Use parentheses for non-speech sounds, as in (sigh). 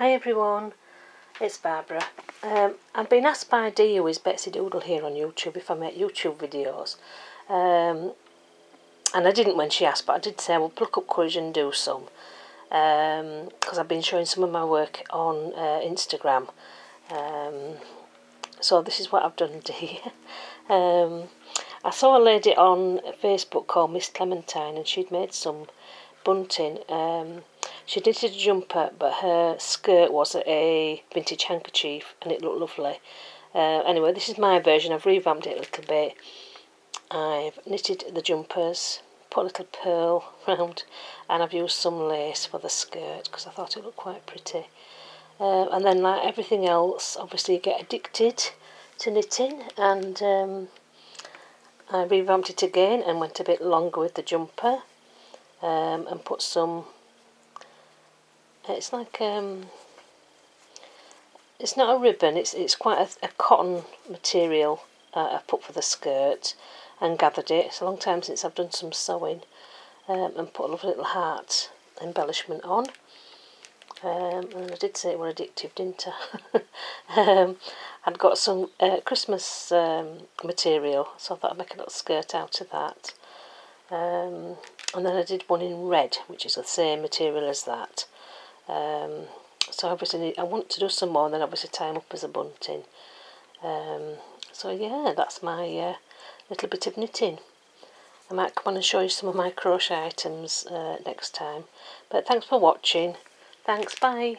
Hi everyone, it's Barbara. Um, I've been asked by Dee, who is Betsy Doodle here on YouTube, if I make YouTube videos. Um, and I didn't when she asked, but I did say I will pluck up courage and do some. Because um, I've been showing some of my work on uh, Instagram. Um, so this is what I've done, Dee. (laughs) um, I saw a lady on Facebook called Miss Clementine, and she'd made some bunting. Um, she did a jumper, but her skirt was a vintage handkerchief, and it looked lovely. Uh, anyway, this is my version. I've revamped it a little bit. I've knitted the jumpers, put a little pearl (laughs) round, and I've used some lace for the skirt because I thought it looked quite pretty. Uh, and then, like everything else, obviously you get addicted to knitting, and um, I revamped it again and went a bit longer with the jumper um, and put some it's like um, it's not a ribbon. It's it's quite a, a cotton material uh, I put for the skirt and gathered it. It's a long time since I've done some sewing um, and put a lovely little heart embellishment on. Um, and I did say it were addictive, didn't I? (laughs) um, I'd got some uh, Christmas um, material, so I thought I'd make a little skirt out of that. Um, and then I did one in red, which is the same material as that. Um, so obviously I want to do some more and then obviously tie them up as a bunting. Um, so yeah, that's my uh, little bit of knitting. I might come on and show you some of my crochet items uh, next time. But thanks for watching. Thanks, bye.